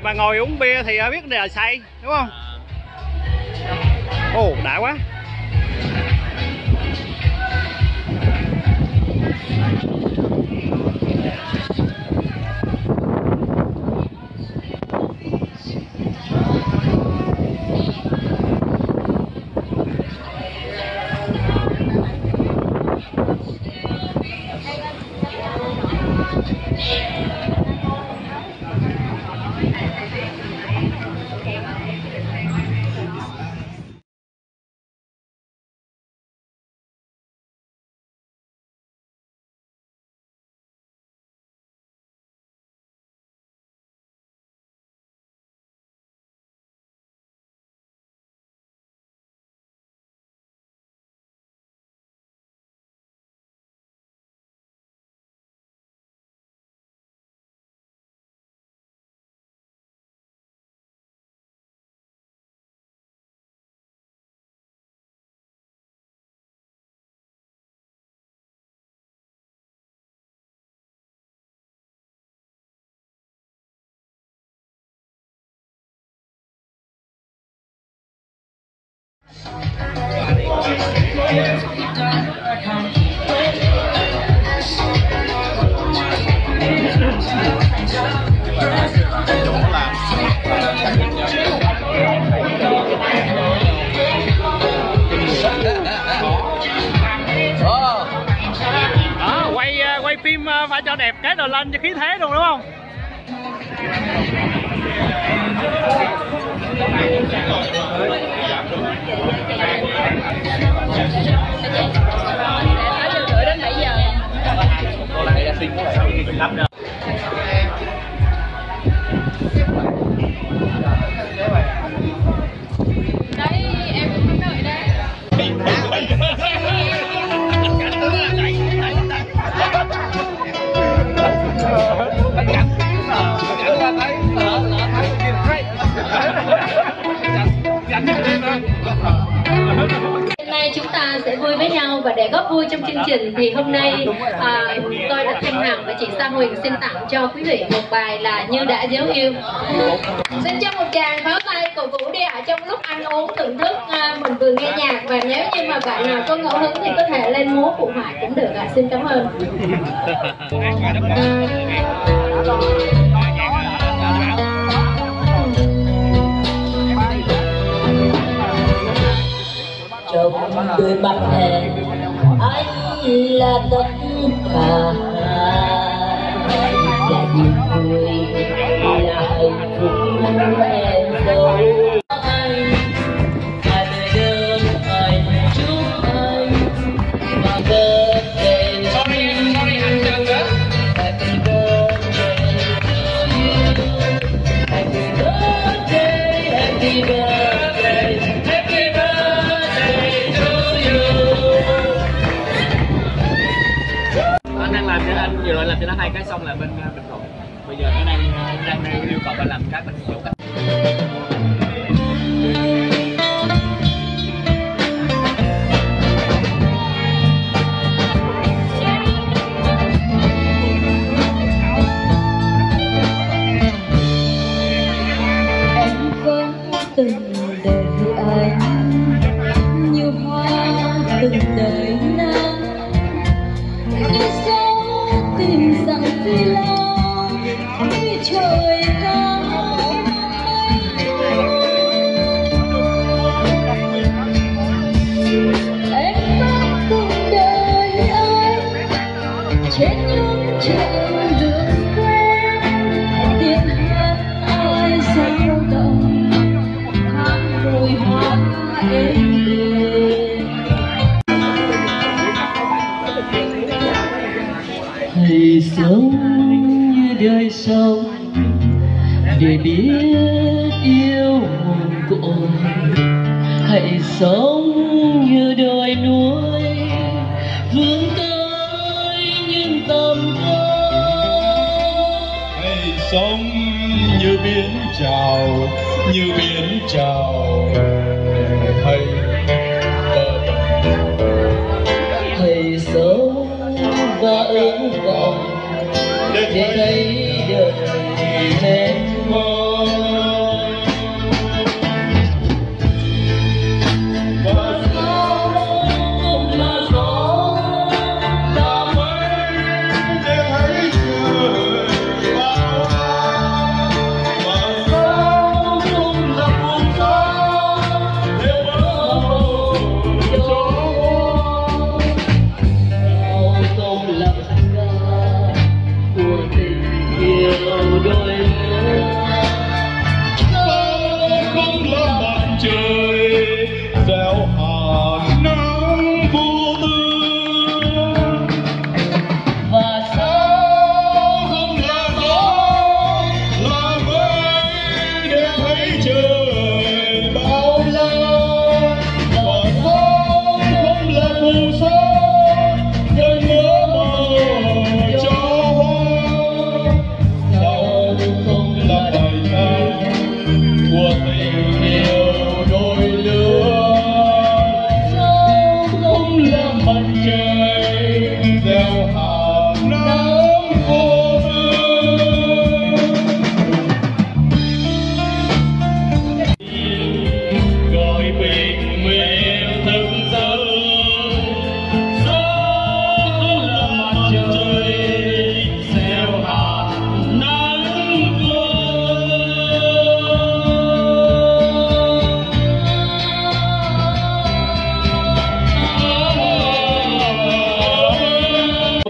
mà ngồi uống bia thì biết là say đúng không? Ồ đã quá Ờ, phim ờ, phải cho đẹp cái đồ lên cho khí thế luôn đúng không? Đấy, vui trong chương trình thì hôm nay à, tôi đã thanh hằng và chị Sa Huyền xin tặng cho quý vị một bài là Như đã dấu yêu. Xin cho một tràng pháo tay cổ vũ đi ạ trong lúc ăn uống thưởng thức à, mình vừa nghe nhạc và nếu như mà bạn nào có ngẫu hứng thì có thể lên múa phụ họa cũng được ạ. Xin cảm ơn. trong đôi mắt em anh là tất cả. Là niềm vui là hạnh phúc em đâu hai cái xong là bên bình thuận. Bây giờ nó đang đang yêu cầu anh làm cái Bình Thuận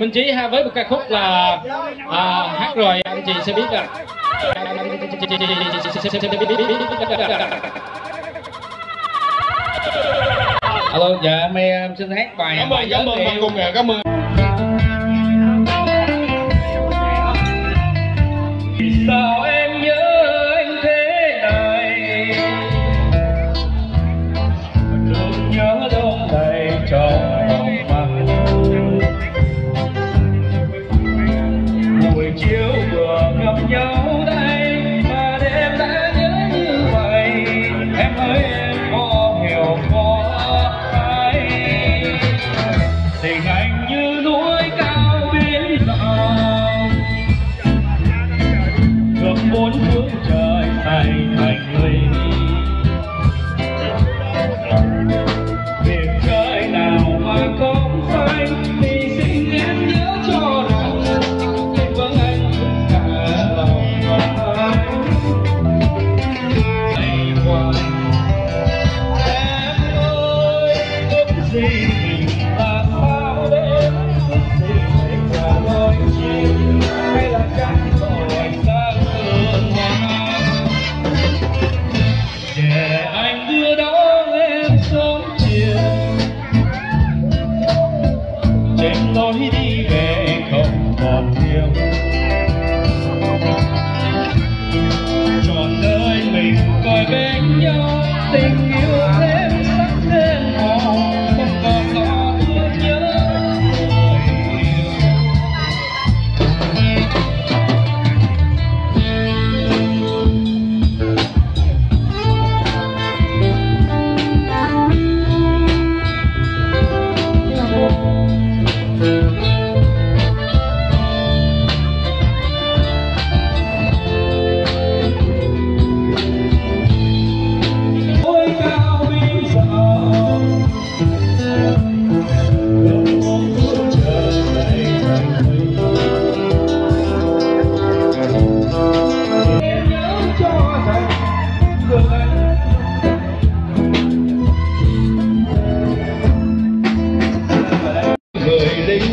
Minh Chí ha với một ca khúc là à, hát rồi anh chị sẽ biết là Alo, dạ em, à, em xin hát bài Cảm ơn, cảm ơn, em... cùng cảm ơn. Sao me.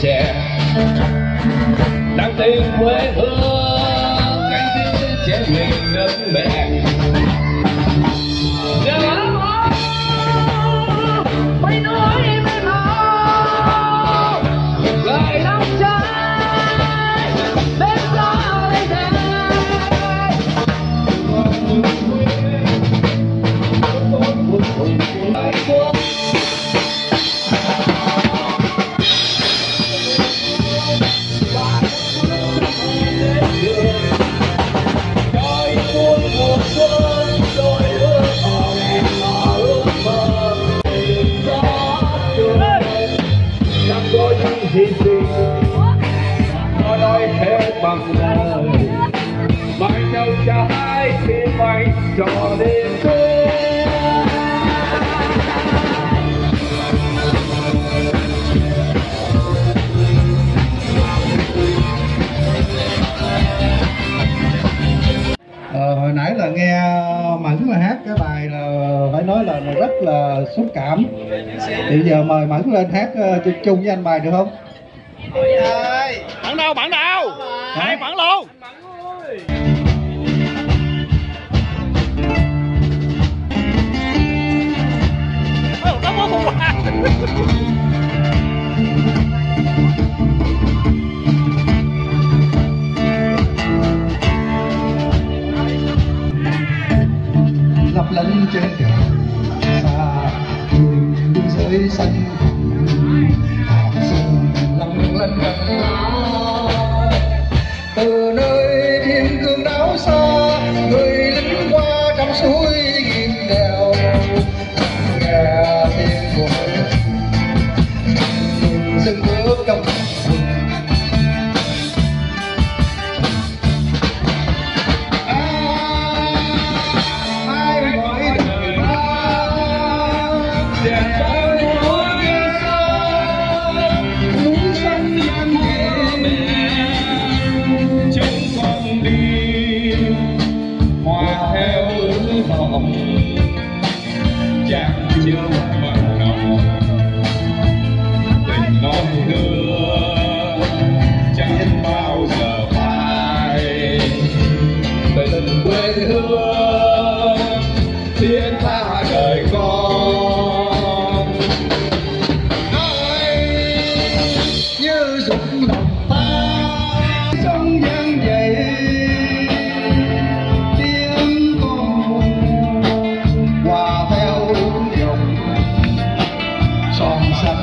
care. cái bài là phải nói là rất là xúc cảm. Thì giờ mời mẫn lên hát ờ, chung chung với anh bài được không? Bạn đâu bạn đâu? Hai bạn luôn. Hãy subscribe cho không planilla ya, sa, sa, sa,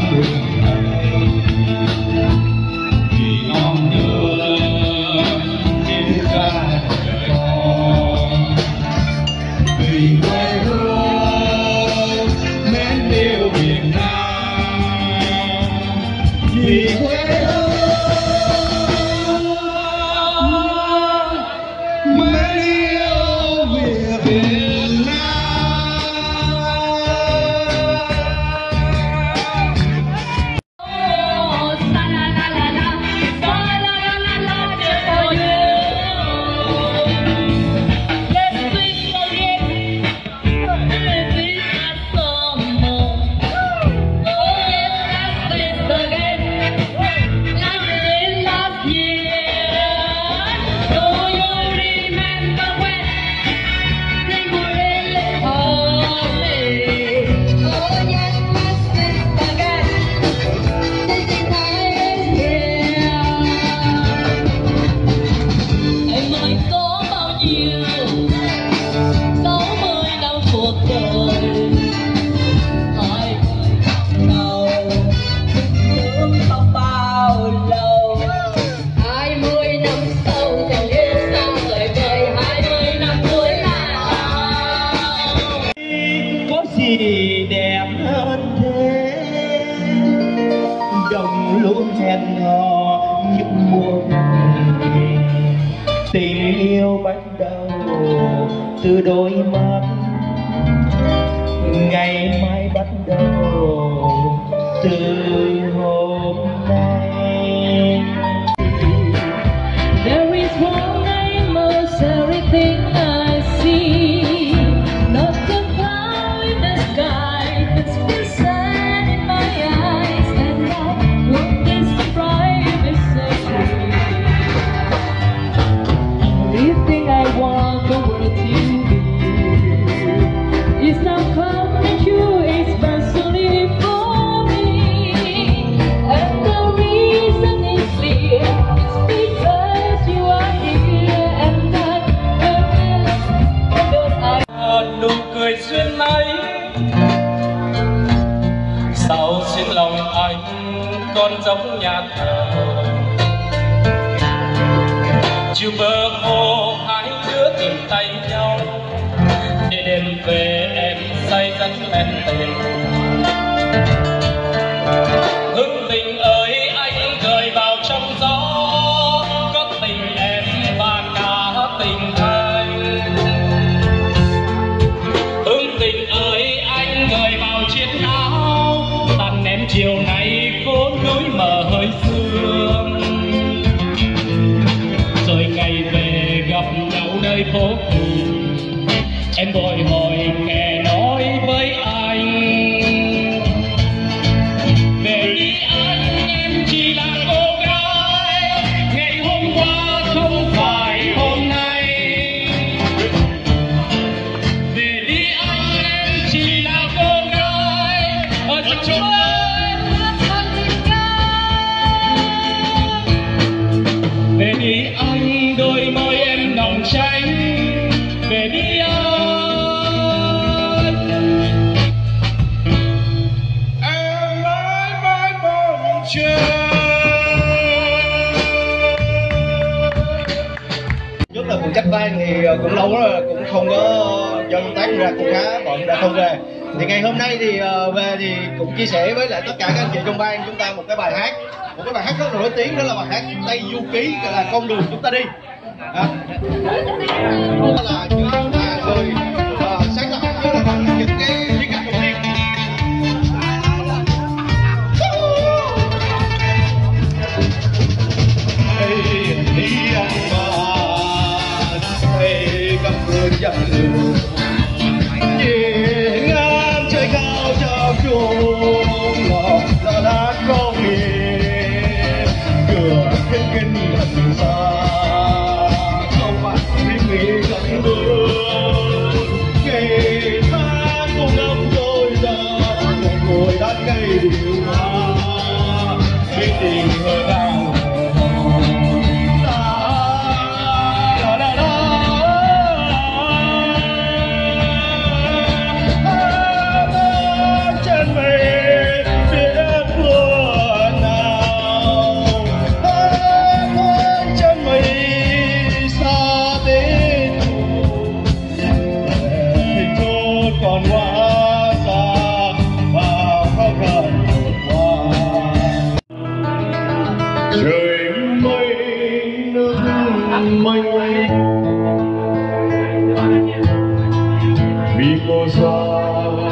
Thank you. đóng nhà thờ. Chưa bơ em với thì ờ, cũng lâu rồi, cũng không có do công tác ra, cũng khá bận, đã không về thì ngày hôm nay thì ờ, về thì cũng chia sẻ với lại tất cả các anh chị trong ban chúng ta một cái bài hát, một cái bài hát rất là nổi tiếng, đó là bài hát Tây Du Ký, gọi là con đường chúng ta đi à. là Oh.